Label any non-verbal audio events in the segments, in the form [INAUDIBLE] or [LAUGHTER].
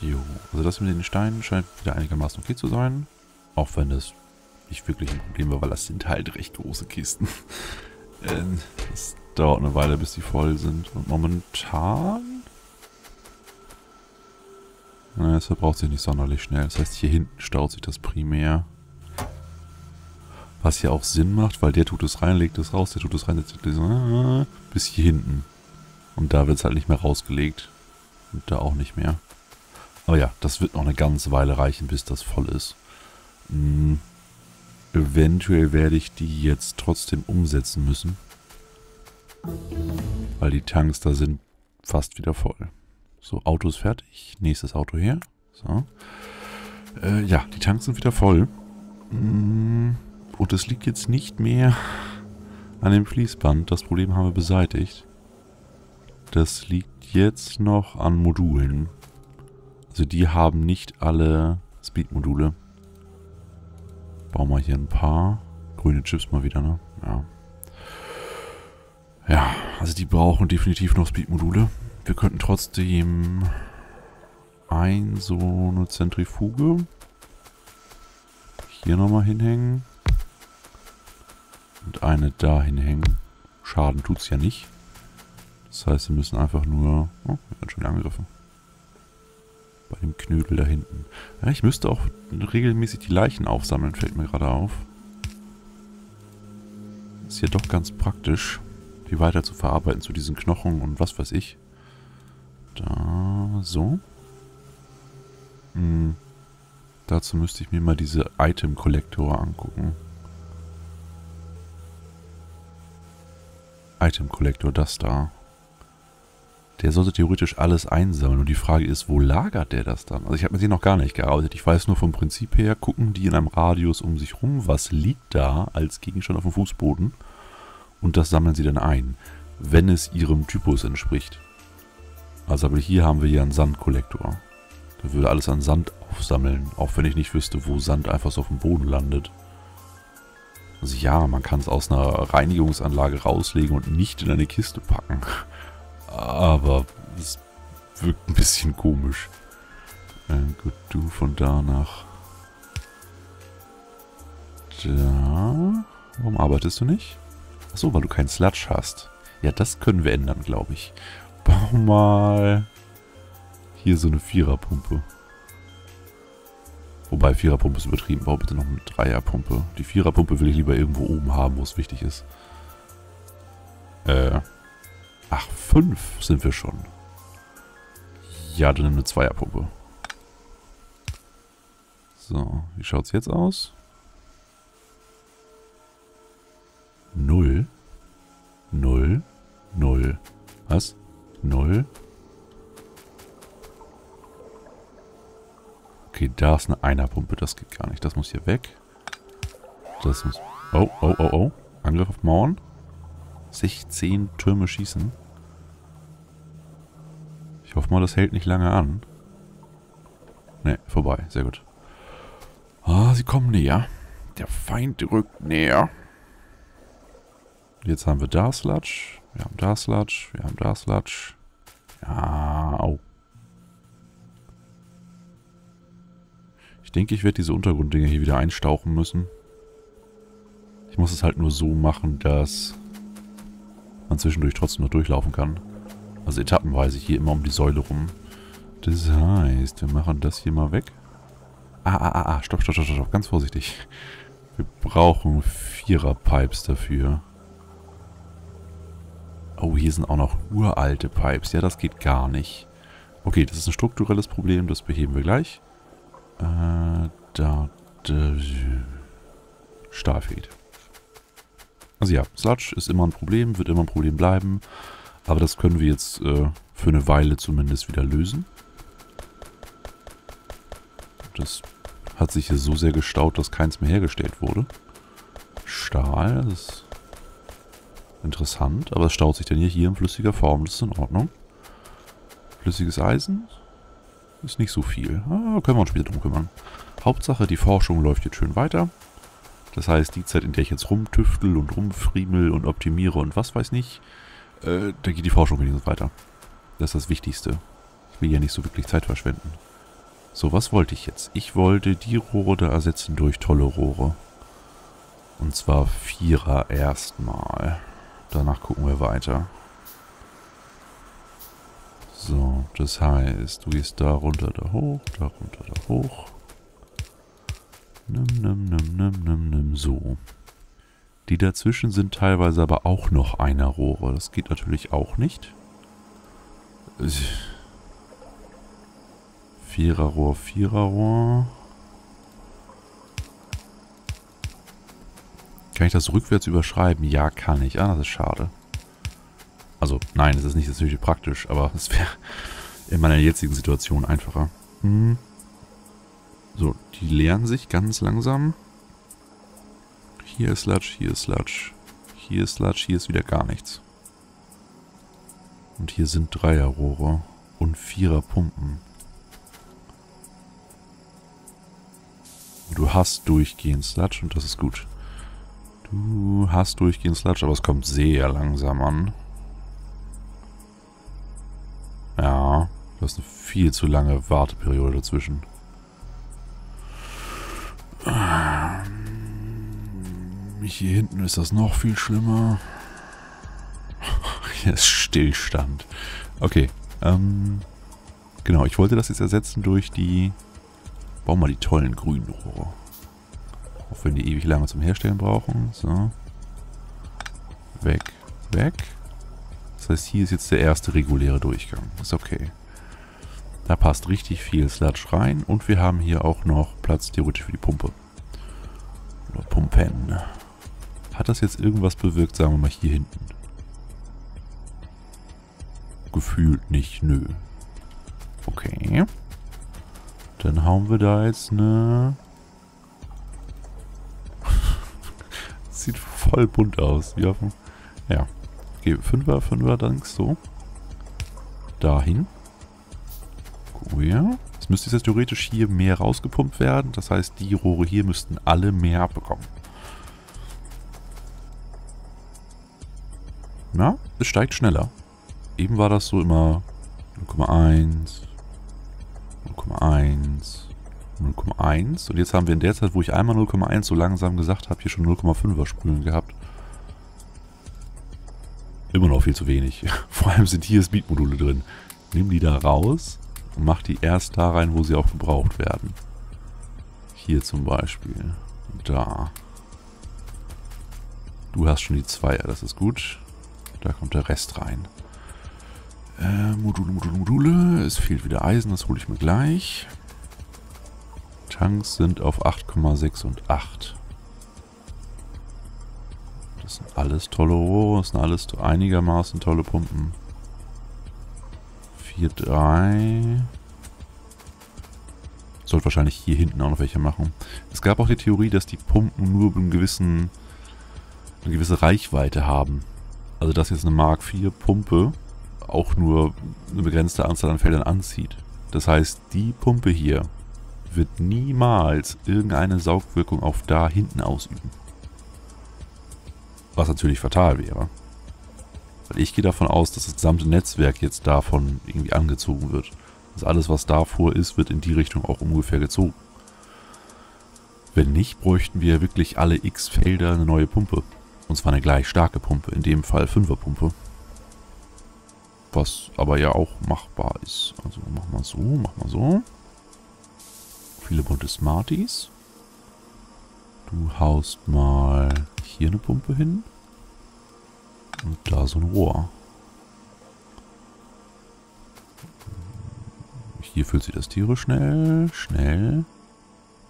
Jo, also das mit den Steinen scheint wieder einigermaßen okay zu sein. Auch wenn das nicht wirklich ein Problem war, weil das sind halt recht große Kisten. [LAUGHS] Ähm, das dauert eine Weile, bis die voll sind. Und momentan... Naja, es verbraucht sich nicht sonderlich schnell. Das heißt, hier hinten staut sich das primär. Was ja auch Sinn macht, weil der tut es rein, legt es raus, der tut es rein, der tut es rein, bis hier hinten. Und da wird es halt nicht mehr rausgelegt. Und da auch nicht mehr. Aber ja, das wird noch eine ganze Weile reichen, bis das voll ist. Hm, eventuell werde ich die jetzt trotzdem umsetzen müssen. Weil die Tanks da sind fast wieder voll. So, Auto ist fertig. Nächstes Auto her. So. Äh, ja, die Tanks sind wieder voll. Hm, und es liegt jetzt nicht mehr an dem Fließband. Das Problem haben wir beseitigt. Das liegt jetzt noch an Modulen. Also die haben nicht alle Speed-Module. Bauen wir hier ein paar. Grüne Chips mal wieder, ne? Ja. Ja, also die brauchen definitiv noch Speed-Module. Wir könnten trotzdem ein so eine Zentrifuge hier nochmal hinhängen. Und eine da hinhängen. Schaden tut es ja nicht. Das heißt, wir müssen einfach nur... Oh, wir werden schon angegriffen. Bei dem Knödel da hinten. Ja, ich müsste auch regelmäßig die Leichen aufsammeln, fällt mir gerade auf. Ist ja doch ganz praktisch, die weiter zu verarbeiten zu diesen Knochen und was weiß ich. Da, so. Hm. Dazu müsste ich mir mal diese Item-Kollektor angucken. Item-Kollektor, das da. Der sollte theoretisch alles einsammeln. Und die Frage ist, wo lagert der das dann? Also ich habe mit denen noch gar nicht gearbeitet. Ich weiß nur vom Prinzip her, gucken die in einem Radius um sich rum, was liegt da als Gegenstand auf dem Fußboden. Und das sammeln sie dann ein, wenn es ihrem Typus entspricht. Also aber hier haben wir ja einen Sandkollektor. Der würde alles an Sand aufsammeln, auch wenn ich nicht wüsste, wo Sand einfach so auf dem Boden landet. Also ja, man kann es aus einer Reinigungsanlage rauslegen und nicht in eine Kiste packen. Aber es wirkt ein bisschen komisch. Äh, gut, du von da nach da. Warum arbeitest du nicht? Achso, weil du keinen Sludge hast. Ja, das können wir ändern, glaube ich. Bau mal hier so eine Viererpumpe. Wobei Viererpumpe ist übertrieben. Bau bitte noch eine Dreierpumpe. Die Viererpumpe will ich lieber irgendwo oben haben, wo es wichtig ist. Äh, Ach, fünf sind wir schon. Ja, dann eine Zweierpuppe. So, wie schaut's jetzt aus? Null. Null. Null. Was? Null. Okay, da ist eine Einerpumpe. Das geht gar nicht. Das muss hier weg. Das muss... Oh, oh, oh, oh. Angriff auf Mauern. 16 Türme schießen. Ich hoffe mal, das hält nicht lange an. Ne, vorbei. Sehr gut. Ah, sie kommen näher. Der Feind rückt näher. Jetzt haben wir da Sludge. Wir haben da Sludge. Wir haben da Sludge. Ja, au. Ich denke, ich werde diese Untergrunddinge hier wieder einstauchen müssen. Ich muss es halt nur so machen, dass man zwischendurch trotzdem noch durchlaufen kann. Also etappenweise hier immer um die Säule rum. Das heißt, wir machen das hier mal weg. Ah, ah, ah, ah, stopp, stopp, stopp, stopp, ganz vorsichtig. Wir brauchen Vierer-Pipes dafür. Oh, hier sind auch noch uralte Pipes. Ja, das geht gar nicht. Okay, das ist ein strukturelles Problem, das beheben wir gleich. Äh, da, da, Stahl fehlt. Also ja, Sludge ist immer ein Problem, wird immer ein Problem bleiben. Aber das können wir jetzt äh, für eine Weile zumindest wieder lösen. Das hat sich hier so sehr gestaut, dass keins mehr hergestellt wurde. Stahl, das ist interessant, aber es staut sich dann hier, hier in flüssiger Form, das ist in Ordnung. Flüssiges Eisen ist nicht so viel. Ah, können wir uns später drum kümmern. Hauptsache, die Forschung läuft jetzt schön weiter. Das heißt, die Zeit, in der ich jetzt rumtüftel und rumfriemel und optimiere und was weiß nicht, äh, da geht die Forschung wenigstens weiter. Das ist das Wichtigste. Ich will ja nicht so wirklich Zeit verschwenden. So, was wollte ich jetzt? Ich wollte die Rohre da ersetzen durch tolle Rohre. Und zwar Vierer erstmal. Danach gucken wir weiter. So, das heißt, du gehst da runter, da hoch, da runter, da hoch. Nimm, nimm, nimm, nimm, nimm, nimm, so. Die dazwischen sind teilweise aber auch noch einer Rohre. Das geht natürlich auch nicht. Viererrohr, Viererrohr. Kann ich das rückwärts überschreiben? Ja, kann ich. Ah, das ist schade. Also, nein, es ist nicht natürlich praktisch, aber es wäre in meiner jetzigen Situation einfacher. Hm. So, die leeren sich ganz langsam. Hier ist Latsch, hier ist Latsch. Hier ist Latsch, hier ist wieder gar nichts. Und hier sind Dreierrohre und Viererpumpen. Du hast durchgehend Sludge und das ist gut. Du hast durchgehend Sludge, aber es kommt sehr langsam an. Ja, du hast eine viel zu lange Warteperiode dazwischen. Hier hinten ist das noch viel schlimmer. [LAUGHS] Hier ist Stillstand. Okay, ähm, genau, ich wollte das jetzt ersetzen durch die... Bauen wir die tollen grünen Rohre. Auch wenn die ewig lange zum Herstellen brauchen. So. Weg, weg. Das heißt, hier ist jetzt der erste reguläre Durchgang. Ist okay. Da passt richtig viel Sludge rein. Und wir haben hier auch noch Platz theoretisch für die Pumpe. Oder Pumpen. Hat das jetzt irgendwas bewirkt, sagen wir mal hier hinten? Gefühlt nicht, nö. Okay. Dann hauen wir da jetzt eine... [LAUGHS] Sieht voll bunt aus. Ja, ja. Okay, Fünfer, Fünfer, Dank so. Dahin. Cool. Es müsste jetzt theoretisch hier mehr rausgepumpt werden. Das heißt, die Rohre hier müssten alle mehr abbekommen. Ja, es steigt schneller. Eben war das so immer 0,1, 0,1, 0,1. Und jetzt haben wir in der Zeit, wo ich einmal 0,1 so langsam gesagt habe, hier schon 0,5er Sprühen gehabt. Immer noch viel zu wenig. [LAUGHS] Vor allem sind hier Speed-Module drin. Nimm die da raus und mach die erst da rein, wo sie auch gebraucht werden. Hier zum Beispiel. Da. Du hast schon die Zweier, das ist gut. Da kommt der Rest rein. Äh, Module, Module, Module. Es fehlt wieder Eisen, das hole ich mir gleich. Tanks sind auf 8,6 und 8. Das sind alles tolle Rohre, das sind alles einigermaßen tolle Pumpen. 4, 3. Sollte wahrscheinlich hier hinten auch noch welche machen. Es gab auch die Theorie, dass die Pumpen nur einen gewissen, eine gewisse Reichweite haben. Also dass jetzt eine Mark 4 Pumpe auch nur eine begrenzte Anzahl an Feldern anzieht. Das heißt, die Pumpe hier wird niemals irgendeine Saugwirkung auf da hinten ausüben. Was natürlich fatal wäre. Weil ich gehe davon aus, dass das gesamte Netzwerk jetzt davon irgendwie angezogen wird. Dass alles, was davor ist, wird in die Richtung auch ungefähr gezogen. Wenn nicht, bräuchten wir wirklich alle x Felder eine neue Pumpe. Und zwar eine gleich starke Pumpe, in dem Fall 5er Pumpe. Was aber ja auch machbar ist. Also mach mal so, mach mal so. Viele bunte Smarties. Du haust mal hier eine Pumpe hin. Und da so ein Rohr. Hier füllt sich das Tiere schnell, schnell.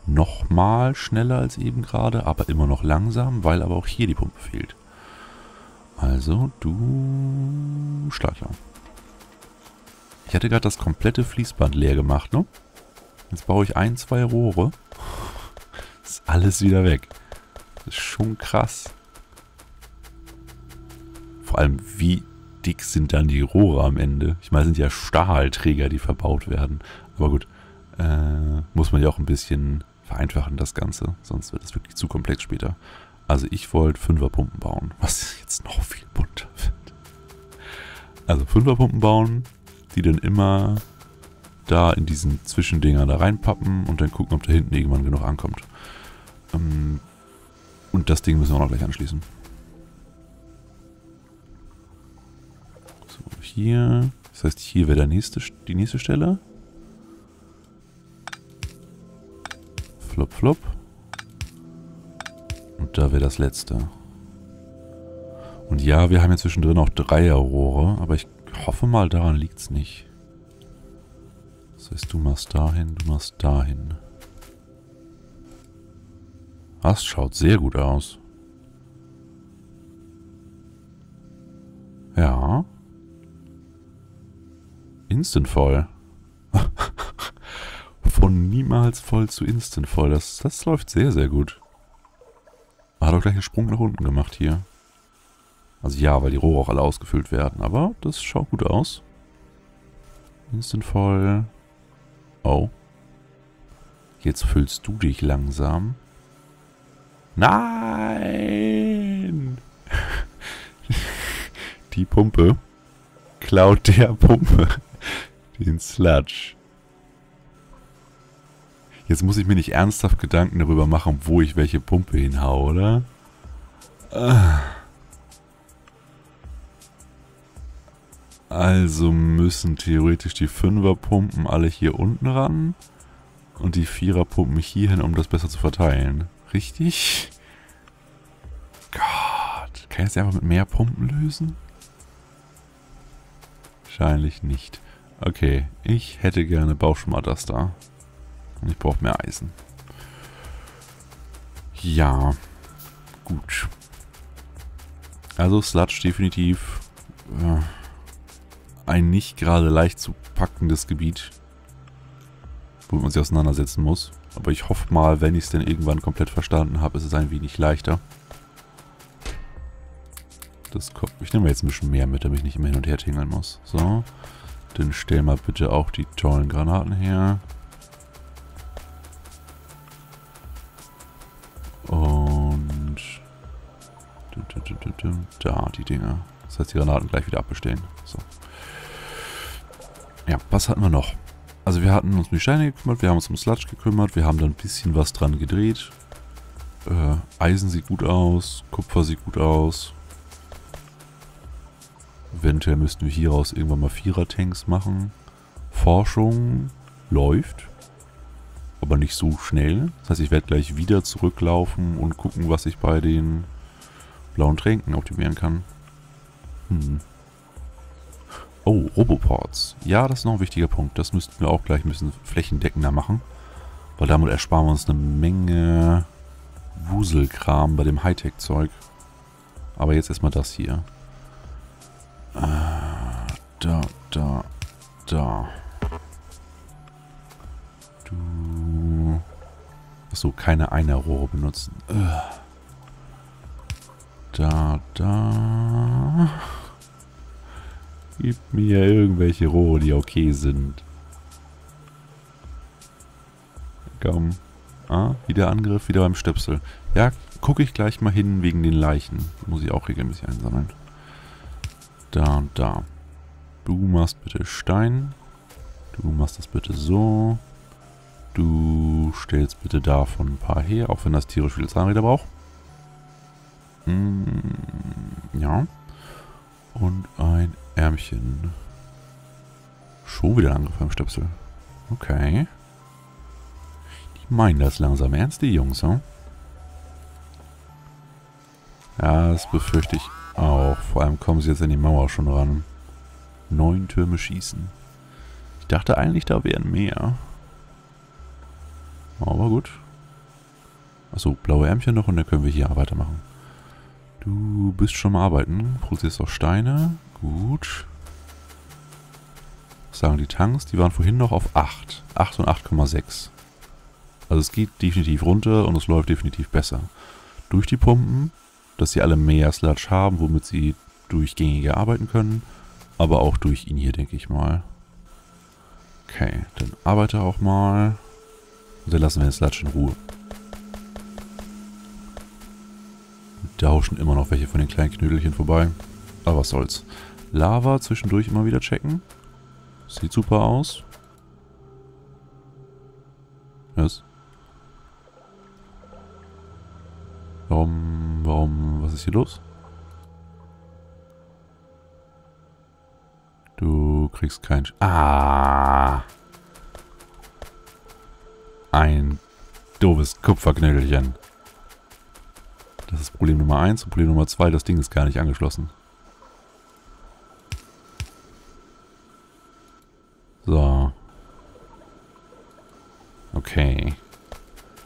Nochmal schneller als eben gerade, aber immer noch langsam, weil aber auch hier die Pumpe fehlt. Also, du Schleicher. Ich hatte gerade das komplette Fließband leer gemacht, ne? Jetzt baue ich ein, zwei Rohre. [LAUGHS] Ist alles wieder weg. Das ist schon krass. Vor allem, wie dick sind dann die Rohre am Ende? Ich meine, es sind ja Stahlträger, die verbaut werden. Aber gut, äh, muss man ja auch ein bisschen vereinfachen, das Ganze. Sonst wird es wirklich zu komplex später. Also ich wollte Fünferpumpen bauen, was jetzt noch viel bunter wird. Also Fünferpumpen bauen, die dann immer da in diesen Zwischendinger da reinpappen und dann gucken, ob da hinten irgendwann genug ankommt. Ähm, und das Ding müssen wir auch noch gleich anschließen. So, hier. Das heißt, hier wäre nächste, die nächste Stelle. Flop, flop. Und da wäre das letzte. Und ja, wir haben ja zwischendrin auch Dreierrohre, aber ich hoffe mal, daran liegt es nicht. Das heißt, du machst dahin, du machst dahin. Das schaut sehr gut aus. Ja. Instant voll. Von niemals voll zu instant voll. Das, das läuft sehr, sehr gut. Hat auch gleich einen Sprung nach unten gemacht hier. Also ja, weil die Rohre auch alle ausgefüllt werden. Aber das schaut gut aus. Instant voll. Oh. Jetzt füllst du dich langsam. Nein! [LAUGHS] Die Pumpe klaut der Pumpe [LAUGHS] den Sludge. Jetzt muss ich mir nicht ernsthaft Gedanken darüber machen, wo ich welche Pumpe hinhaue, oder? Also müssen theoretisch die Fünferpumpen alle hier unten ran und die Viererpumpen hier hin, um das besser zu verteilen. Richtig? Gott. Kann ich das einfach mit mehr Pumpen lösen? Wahrscheinlich nicht. Okay, ich hätte gerne Bauchschmatters da. Ich brauche mehr Eisen. Ja. Gut. Also Sludge definitiv äh, ein nicht gerade leicht zu packendes Gebiet, womit man sich auseinandersetzen muss. Aber ich hoffe mal, wenn ich es denn irgendwann komplett verstanden habe, ist es ein wenig leichter. Das kommt, ich nehme jetzt ein bisschen mehr mit, damit ich nicht immer hin und her tingeln muss. So. Dann stell mal bitte auch die tollen Granaten her. Da, die Dinger. Das heißt, die Granaten gleich wieder abbestellen. So. Ja, was hatten wir noch? Also wir hatten uns um die Steine gekümmert, wir haben uns um Sludge gekümmert, wir haben da ein bisschen was dran gedreht. Äh, Eisen sieht gut aus, Kupfer sieht gut aus. Eventuell müssten wir hieraus irgendwann mal Vierer-Tanks machen. Forschung läuft, aber nicht so schnell. Das heißt, ich werde gleich wieder zurücklaufen und gucken, was ich bei den blauen Tränken optimieren kann. Hm. Oh, Roboports. Ja, das ist noch ein wichtiger Punkt. Das müssten wir auch gleich ein bisschen flächendeckender machen. Weil damit ersparen wir uns eine Menge Wuselkram bei dem Hightech-Zeug. Aber jetzt erstmal das hier. Äh, da, da, da. Du... Achso, keine Einerrohre benutzen. Äh. Da, da... Gib mir irgendwelche Rohre, die okay sind. Komm. Ah, wieder Angriff, wieder beim Stöpsel. Ja, gucke ich gleich mal hin wegen den Leichen. Muss ich auch regelmäßig einsammeln. Da und da. Du machst bitte Stein. Du machst das bitte so. Du stellst bitte davon ein paar her, auch wenn das tierisch viele Zahnräder braucht. Hm, ja. Und ein Ärmchen. Schon wieder ein Angriff beim Stöpsel. Okay. Die meinen das langsam ernst, die Jungs, hm? Ja, das befürchte ich auch. Vor allem kommen sie jetzt in die Mauer schon ran. Neun Türme schießen. Ich dachte eigentlich, da wären mehr. Aber gut. Achso, blaue Ärmchen noch und dann können wir hier weitermachen. Du bist schon mal arbeiten. Produzierst auch Steine. Gut. Was sagen die Tanks? Die waren vorhin noch auf 8. 8 und 8,6. Also es geht definitiv runter und es läuft definitiv besser. Durch die Pumpen, dass sie alle mehr Sludge haben, womit sie durchgängiger arbeiten können. Aber auch durch ihn hier, denke ich mal. Okay, dann arbeite auch mal. Und dann lassen wir den Sludge in Ruhe. Da huschen immer noch welche von den kleinen Knödelchen vorbei. Aber was soll's. Lava zwischendurch immer wieder checken. Sieht super aus. Dennis? Warum, warum, was ist hier los? Du kriegst kein... Sch ah! Ein doofes Kupferknödelchen. Das ist Problem Nummer 1. Und Problem Nummer 2, das Ding ist gar nicht angeschlossen. So. Okay.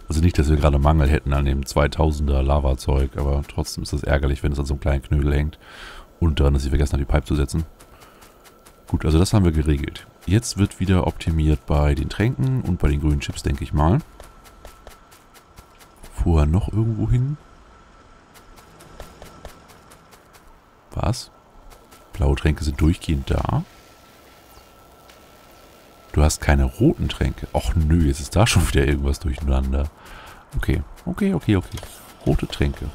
Also nicht, dass wir gerade Mangel hätten an dem 2000er Lava-Zeug, aber trotzdem ist das ärgerlich, wenn es an so einem kleinen Knödel hängt. Und daran, dass ich vergessen habe, die Pipe zu setzen. Gut, also das haben wir geregelt. Jetzt wird wieder optimiert bei den Tränken und bei den grünen Chips, denke ich mal. Vorher noch irgendwo hin? Was? Blaue Tränke sind durchgehend da. Du hast keine roten Tränke. Och nö, jetzt ist da schon wieder irgendwas durcheinander. Okay, okay, okay, okay. Rote Tränke.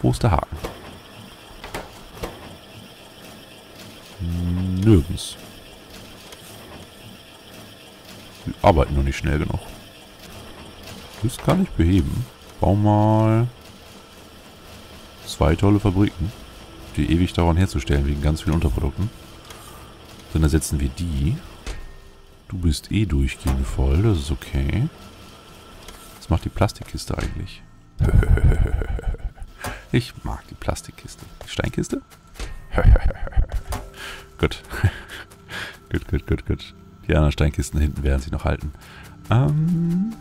Wo ist der Haken? Nirgends. Wir arbeiten noch nicht schnell genug. Das kann ich beheben. Bau mal zwei tolle Fabriken, die ewig dauern herzustellen, wegen ganz vielen Unterprodukten. Dann ersetzen wir die. Du bist eh durchgehend voll, das ist okay. Was macht die Plastikkiste eigentlich? [LAUGHS] ich mag die Plastikkiste. Die Steinkiste? [LAUGHS] gut. [LAUGHS] gut, gut, gut, gut. Die anderen Steinkisten hinten werden sich noch halten. Ähm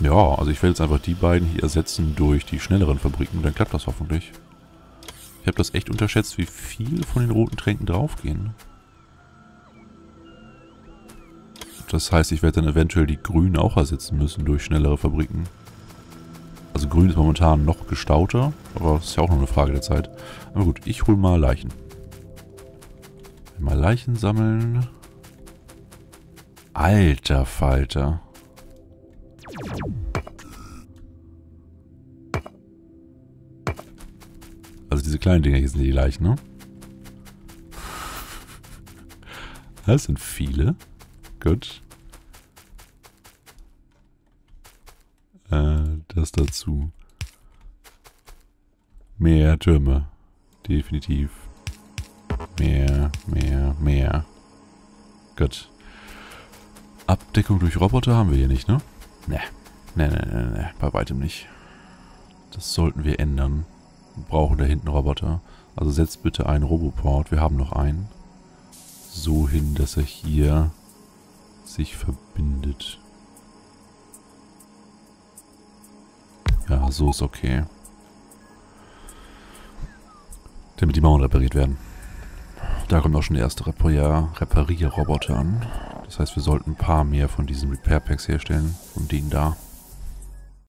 ja, also ich werde jetzt einfach die beiden hier ersetzen durch die schnelleren Fabriken. Dann klappt das hoffentlich. Ich habe das echt unterschätzt, wie viele von den roten Tränken draufgehen. Das heißt, ich werde dann eventuell die grünen auch ersetzen müssen durch schnellere Fabriken. Also grün ist momentan noch gestauter, aber das ist ja auch noch eine Frage der Zeit. Aber gut, ich hole mal Leichen. Mal Leichen sammeln. Alter Falter. Also diese kleinen Dinger hier sind die Leichen, ne? Das sind viele. Gut. Äh, das dazu. Mehr Türme. Definitiv. Mehr, mehr, mehr. Gut. Abdeckung durch Roboter haben wir hier nicht, ne? Ne. Ne, ne, ne, ne. Bei weitem nicht. Das sollten wir ändern. Brauchen da hinten Roboter. Also setzt bitte einen Roboport. Wir haben noch einen. So hin, dass er hier sich verbindet. Ja, so ist okay. Damit die Mauern repariert werden. Da kommt auch schon der erste Reparierroboter an. Das heißt, wir sollten ein paar mehr von diesen Repair Packs herstellen. Von denen da.